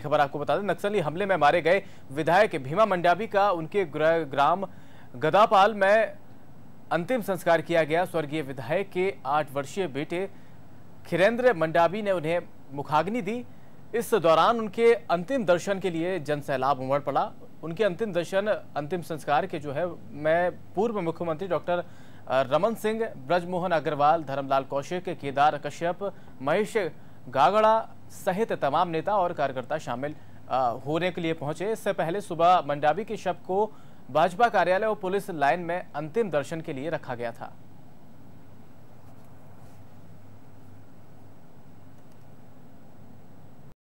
खबर आपको बता दें, नक्सली हमले में मारे गए विधायक भीमा मंडावी का उनके ग्राम गदापाल में अंतिम संस्कार किया गया। स्वर्गीय विधायक के आठ वर्षीय बेटे खिरेंद्र मंडावी ने उन्हें मुखाग्नि दी। इस दौरान उनके अंतिम दर्शन के लिए जन सैलाब उमड़ पड़ा। उनके अंतिम दर्शन, अंतिम संस्कार के जो है, मैं पूर्व मुख्यमंत्री डॉक्टर रमन सिंह, ब्रजमोहन अग्रवाल, धर्मलाल कौशिक, केदार कश्यप, महेश गागड़ा सहित तमाम नेता और कार्यकर्ता शामिल होने के लिए पहुँचे। इससे पहले सुबह मंडावी के शव को भाजपा कार्यालय और पुलिस लाइन में अंतिम दर्शन के लिए रखा गया था।